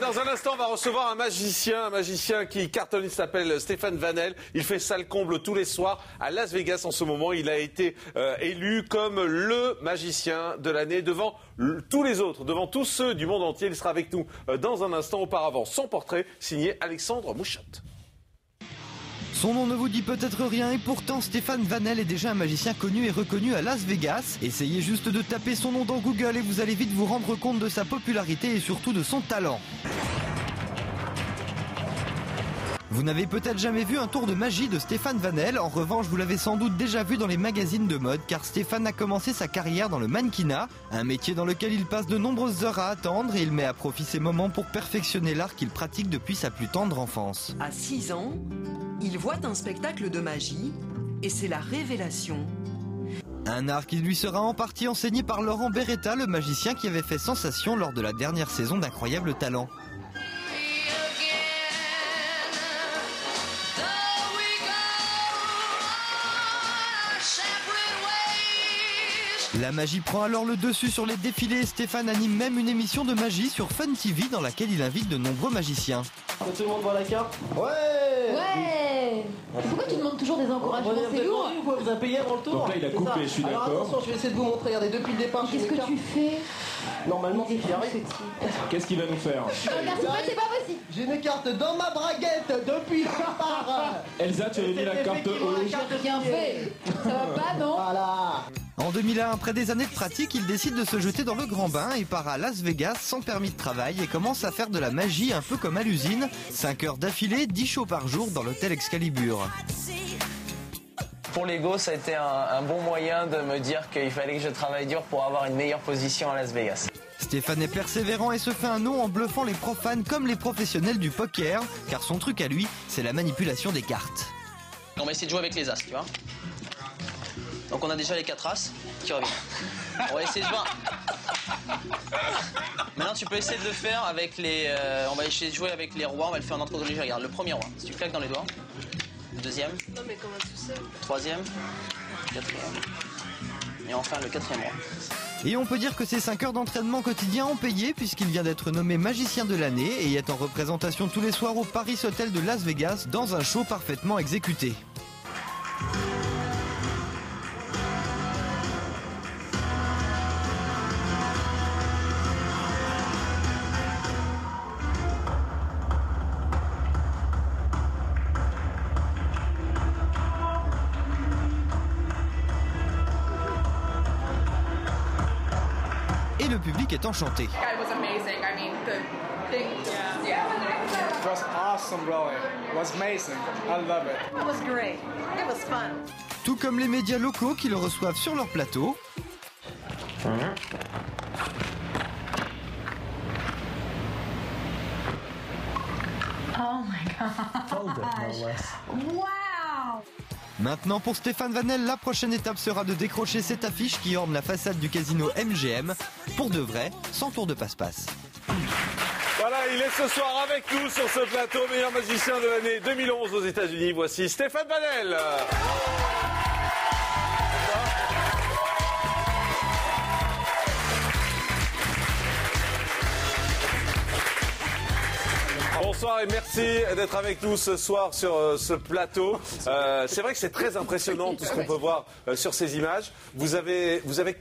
Dans un instant, on va recevoir un magicien, un magicien qui cartonne, il s'appelle Stéphane Vanel. Il fait salle comble tous les soirs à Las Vegas en ce moment. Il a été euh, élu comme le magicien de l'année devant tous les autres, devant tous ceux du monde entier. Il sera avec nous euh, dans un instant. Auparavant, son portrait signé Alexandre Mouchotte. Son nom ne vous dit peut-être rien et pourtant Stéphane Vanel est déjà un magicien connu et reconnu à Las Vegas. Essayez juste de taper son nom dans Google et vous allez vite vous rendre compte de sa popularité et surtout de son talent. Vous n'avez peut-être jamais vu un tour de magie de Stéphane Vanel, en revanche vous l'avez sans doute déjà vu dans les magazines de mode car Stéphane a commencé sa carrière dans le mannequinat, un métier dans lequel il passe de nombreuses heures à attendre et il met à profit ses moments pour perfectionner l'art qu'il pratique depuis sa plus tendre enfance. À 6 ans, il voit un spectacle de magie et c'est la révélation. Un art qui lui sera en partie enseigné par Laurent Beretta, le magicien qui avait fait sensation lors de la dernière saison d'Incroyable Talent. La magie prend alors le dessus sur les défilés et Stéphane anime même une émission de magie sur Fun TV dans laquelle il invite de nombreux magiciens. Tout le monde voit la carte? Ouais Ouais Pourquoi tu demandes toujours des encouragements C'est lourd Vous vous avez payé avant le tour Donc là, il a C'est coupé, je suis Alors d'accord. attention, je vais essayer de vous montrer. Regardez, depuis le départ, j'ai Qu'est-ce que tu fais Normalement, j'y arrive. Qu'est-ce qu'il va nous faire c'est pas possible J'ai mes cartes dans ma braguette depuis le départ. Elsa, tu avais mis la C'est carte rouge. carte Bien fait Ça va pas, non Voilà. En 2001, après des années de pratique, il décide de se jeter dans le grand bain et part à Las Vegas sans permis de travail et commence à faire de la magie un peu comme à l'usine. 5 heures d'affilée, 10 shows par jour dans l'hôtel Excalibur. Pour l'ego, ça a été un, un bon moyen de me dire qu'il fallait que je travaille dur pour avoir une meilleure position à Las Vegas. Stéphane est persévérant et se fait un nom en bluffant les profanes comme les professionnels du poker, car son truc à lui, c'est la manipulation des cartes. On va essayer de jouer avec les as, tu vois. Donc on a déjà les quatre as qui reviennent. On va essayer de voir. Maintenant tu peux essayer de le faire avec les. euh, on va essayer de jouer avec les rois, on va le faire en ordre chronologique. Regarde, le premier roi, si tu claques dans les doigts. Le deuxième. Non mais comment tout seul? Troisième. Quatrième. Et enfin le quatrième roi. Et on peut dire que ces 5 heures d'entraînement quotidien ont payé puisqu'il vient d'être nommé magicien de l'année et est en représentation tous les soirs au Paris Hotel de Las Vegas dans un show parfaitement exécuté. Was great. It was fun. Tout comme les médias locaux qui le reçoivent sur leur plateau. Oh my god Wow Maintenant pour Stéphane Vanel, la prochaine étape sera de décrocher cette affiche qui orne la façade du casino MGM, pour de vrai, sans tour de passe-passe. Voilà, il est ce soir avec nous sur ce plateau, meilleur magicien de l'année 2011 aux États-Unis. Voici Stéphane Vanel. Bonsoir et merci d'être avec nous ce soir sur euh, ce plateau. Euh, c'est vrai que c'est très impressionnant tout ce qu'on peut voir euh, sur ces images. Vous avez, vous avez